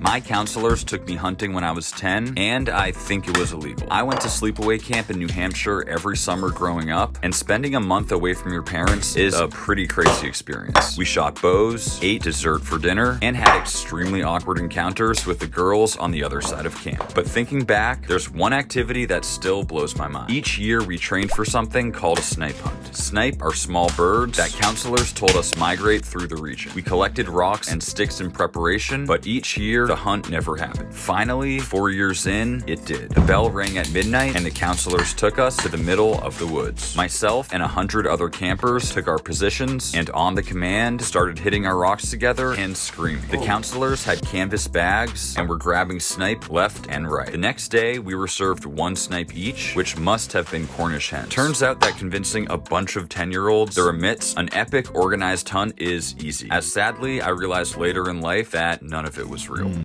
My counselors took me hunting when I was 10, and I think it was illegal. I went to sleepaway camp in New Hampshire every summer growing up, and spending a month away from your parents is a pretty crazy experience. We shot bows, ate dessert for dinner, and had extremely awkward encounters with the girls on the other side of camp. But thinking back, there's one activity that still blows my mind. Each year we trained for something called a snipe hunt. Snipe are small birds that counselors told us migrate through the region. We collected rocks and sticks in preparation, but each year the hunt never happened. Finally, four years in, it did. The bell rang at midnight and the counselors took us to the middle of the woods. Myself and a hundred other campers took our positions and on the command started hitting our rocks together and screaming. The counselors had canvas bags and were grabbing snipe left and right. The next day, we were served one snipe each, which must have been Cornish hens. Turns out that convincing a bunch of 10 year olds they're amidst an epic organized hunt is easy. As sadly, I realized later in life that none of it was real.